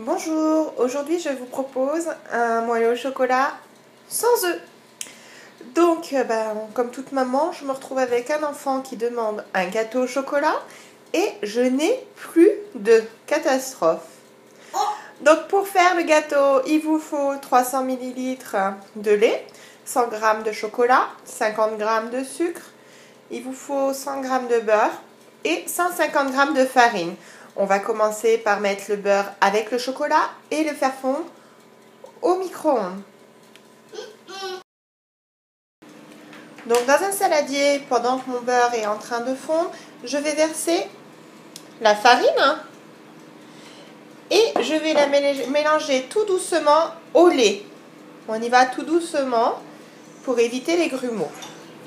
Bonjour, aujourd'hui je vous propose un moelleux au chocolat sans œufs. Donc, euh, ben, comme toute maman, je me retrouve avec un enfant qui demande un gâteau au chocolat et je n'ai plus de catastrophe. Donc, pour faire le gâteau, il vous faut 300 ml de lait, 100 g de chocolat, 50 g de sucre, il vous faut 100 g de beurre et 150 g de farine. On va commencer par mettre le beurre avec le chocolat et le faire fondre au micro-ondes. Donc dans un saladier, pendant que mon beurre est en train de fondre, je vais verser la farine et je vais la mélanger tout doucement au lait. On y va tout doucement pour éviter les grumeaux.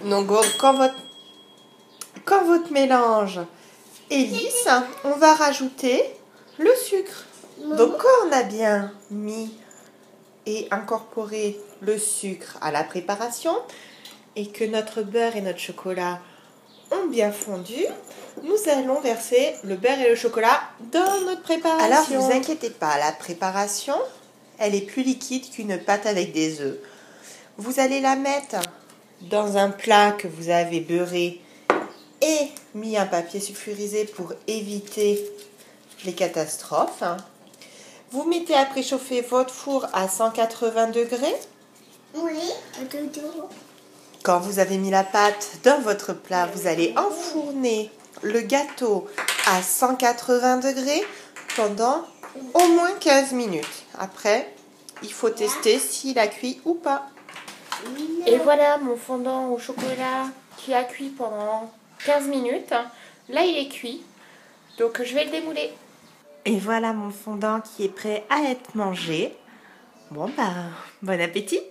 Donc quand votre, quand votre mélange lisse, on va rajouter le sucre. Donc quand on a bien mis et incorporé le sucre à la préparation et que notre beurre et notre chocolat ont bien fondu, nous allons verser le beurre et le chocolat dans notre préparation. Alors, ne vous inquiétez pas, la préparation, elle est plus liquide qu'une pâte avec des œufs. Vous allez la mettre dans un plat que vous avez beurré et mis un papier sulfurisé pour éviter les catastrophes. Vous mettez à préchauffer votre four à 180 degrés. Oui, Quand vous avez mis la pâte dans votre plat, vous allez enfourner le gâteau à 180 degrés pendant au moins 15 minutes. Après, il faut tester s'il a cuit ou pas. Et voilà mon fondant au chocolat qui a cuit pendant 15 minutes. Là, il est cuit. Donc, je vais le démouler. Et voilà mon fondant qui est prêt à être mangé. Bon, bah, bon appétit